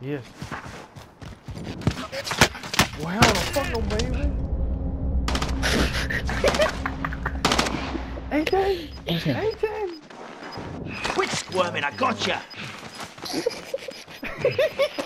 damage. Yes. Well, how the fuck no baby? 18! 18. 18! Quit squirming, I gotcha!